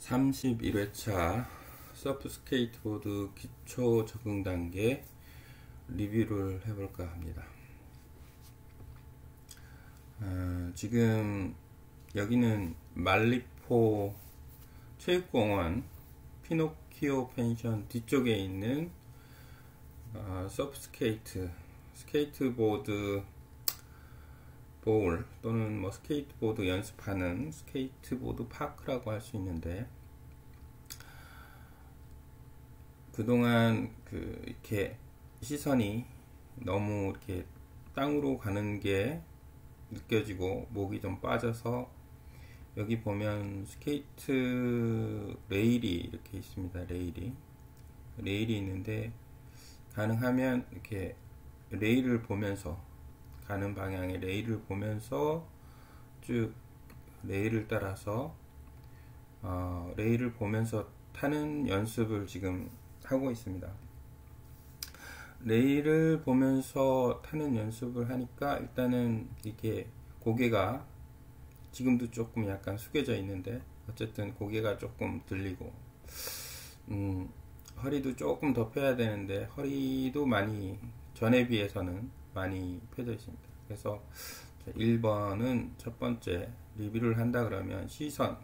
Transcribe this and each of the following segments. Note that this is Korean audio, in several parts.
31회차 surf 스케이트보드 기초 적응 단계 리뷰를 해볼까 합니다. 어, 지금 여기는 만리포 체육공원 피노키오 펜션 뒤쪽에 있는 어, surf 스케이트 스케이트보드 bowl 또는 뭐 스케이트보드 연습하는 스케이트보드 park라고 할 수 있는데 그동안 그 이렇게 시선이 너무 이렇게 땅으로 가는 게 느껴지고 목이 좀 빠져서 여기 보면 스케이트 레일이 이렇게 있습니다. 레일이 레일이 있는데 가능하면 이렇게 레일을 보면서 가는 방향의 레일을 보면서 쭉 레일을 따라서 어, 레일을 보면서 타는 연습을 지금 하고 있습니다. 레일을 보면서 타는 연습을 하니까 일단은 이게 고개가 지금도 조금 약간 숙여져 있는데 어쨌든 고개가 조금 들리고 음, 허리도 조금 더 펴야 되는데 허리도 많이 전에 비해서는 많이 펴져 있습니다. 그래서 1번은 첫 번째 리뷰를 한다 그러면 시선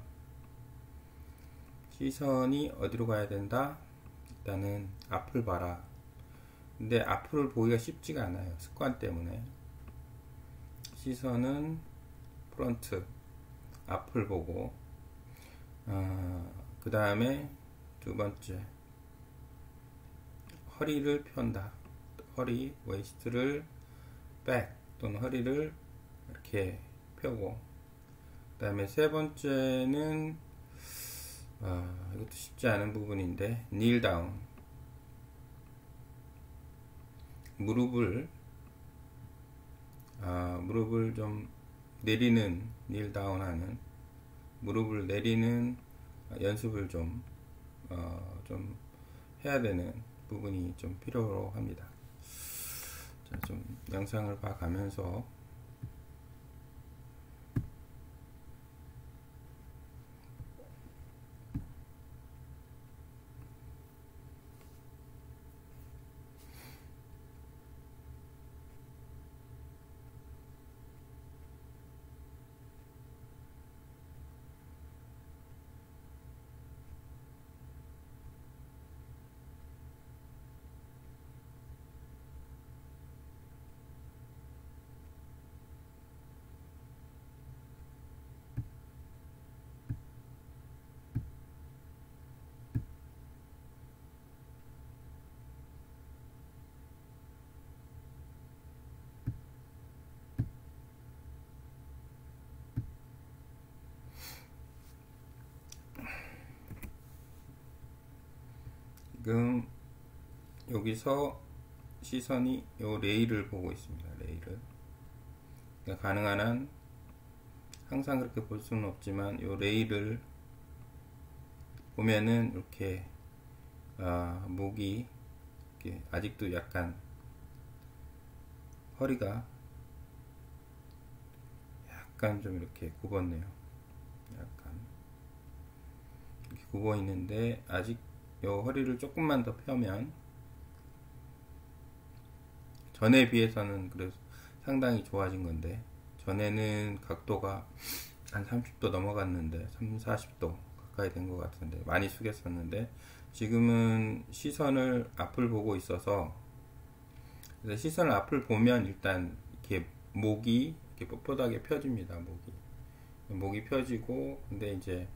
시선이 어디로 가야 된다? 일단은 앞을 봐라. 근데 앞을 보기가 쉽지가 않아요. 습관 때문에. 시선은 front 앞을 보고 어, 그 다음에 두 번째 허리를 편다. 허리 waist를 back 또는 허리를 이렇게 펴고 그 다음에 세 번째는 어, 이것도 쉽지 않은 부분인데 kneel down 무릎을 아, 무릎을 좀 내리는 kneel down 하는 무릎을 내리는 연습을 좀, 어, 좀 해야 되는 부분이 좀 필요로 합니다. 자, 좀 영상을 봐가면서 지금 여기서 시선이 요 레일을 보고 있습니다. 레일을. 그러니까 가능한 한 항상 그렇게 볼 수는 없지만 요 레일을 보면은 이렇게 아, 목이 이렇게 아직도 약간 허리가 약간 좀 이렇게 굽었네요. 약간 이렇게 굽어 있는데 아직 요 허리를 조금만 더 펴면 전에 비해서는 그래서 상당히 좋아진 건데 전에는 각도가 한 30도 넘어갔는데 3, 40도 가까이 된 것 같은데 많이 숙였었는데 지금은 시선을 앞을 보고 있어서 시선을 앞을 보면 일단 이렇게 목이 이렇게 뻣뻣하게 펴집니다 목이. 목이 펴지고 근데 이제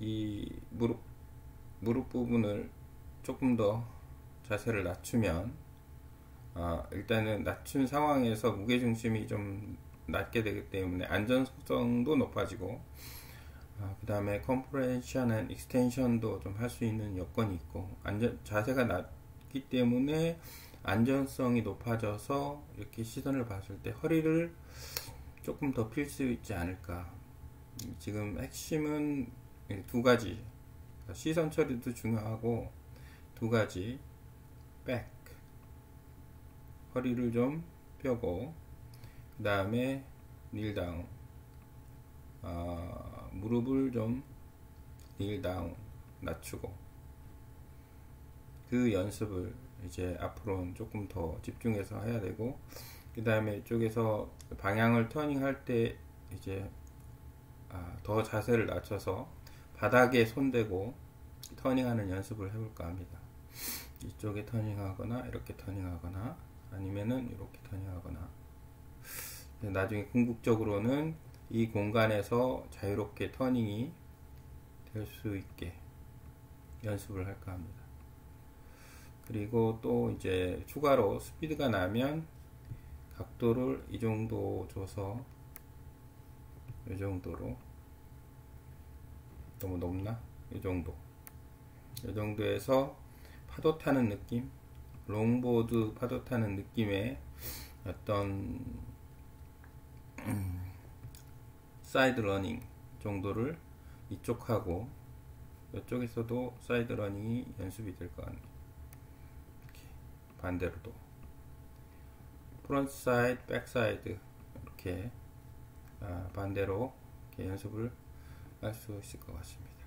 이 무릎 무릎 부분을 조금 더 자세를 낮추면 어, 일단은 낮춘 상황에서 무게중심이 좀 낮게 되기 때문에 안전성도 높아지고 어, 그 다음에 compression and extension도 좀 할 수 있는 여건이 있고 안전, 자세가 낮기 때문에 안전성이 높아져서 이렇게 시선을 봤을 때 허리를 조금 더 필 수 있지 않을까. 지금 핵심은 두 가지 시선 처리도 중요하고 두 가지. 백 허리를 좀 펴고 그 다음에 닐다운 어, 무릎을 좀 닐 다운 낮추고. 그 연습을 이제 앞으로는 조금 더 집중해서 해야 되고 그 다음에 이쪽에서 방향을 터닝 할 때 이제 아, 더 자세를 낮춰서 바닥에 손대고 터닝하는 연습을 해볼까 합니다. 이쪽에 터닝하거나 이렇게 터닝하거나 아니면은 이렇게 터닝하거나 나중에 궁극적으로는 이 공간에서 자유롭게 터닝이 될 수 있게 연습을 할까 합니다. 그리고 또 이제 추가로 스피드가 나면 각도를 이 정도 줘서 이 정도로 너무 높나? 이 정도. 이 정도에서 파도 타는 느낌 롱보드 파도 타는 느낌의 어떤 side running 정도를 이쪽하고 이쪽에서도 side running이 연습이 될 것 같네요. 반대로도. front side, back side 이렇게 아, 반대로 이렇게 연습을 할 수 있을 것 같습니다.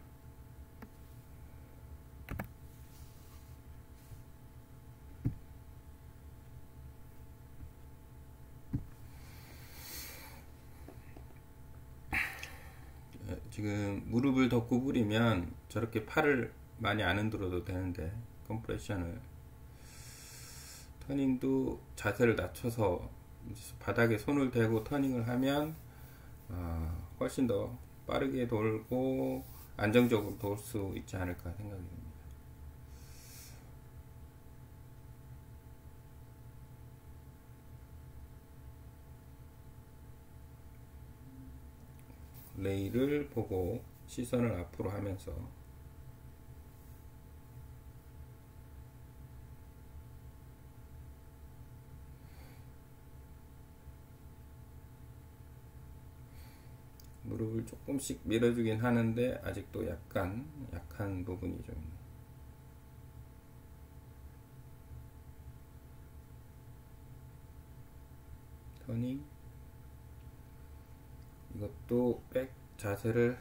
지금 무릎을 더 구부리면 저렇게 팔을 많이 안 흔들어도 되는데 컴프레션을 터닝도 자세를 낮춰서 바닥에 손을 대고 터닝을 하면 어, 훨씬 더 빠르게 돌고 안정적으로 돌 수 있지 않을까 생각이 듭니다. 레일을 보고 시선을 앞으로 하면서 무릎을 조금씩 밀어주긴 하는데 아직도 약간 약한 부분이 좀. 터닝 이것도 백 자세를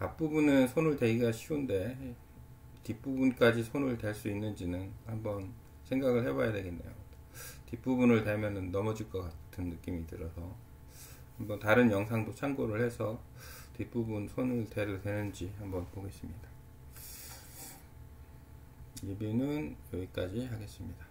앞부분은 손을 대기가 쉬운데 뒷부분까지 손을 댈 수 있는지는 한번 생각을 해봐야 되겠네요. 뒷부분을 대면 넘어질 것 같은 느낌이 들어서 한번 다른 영상도 참고를 해서 뒷부분 손을 대도 되는지 한번 보겠습니다. 리뷰는 여기까지 하겠습니다.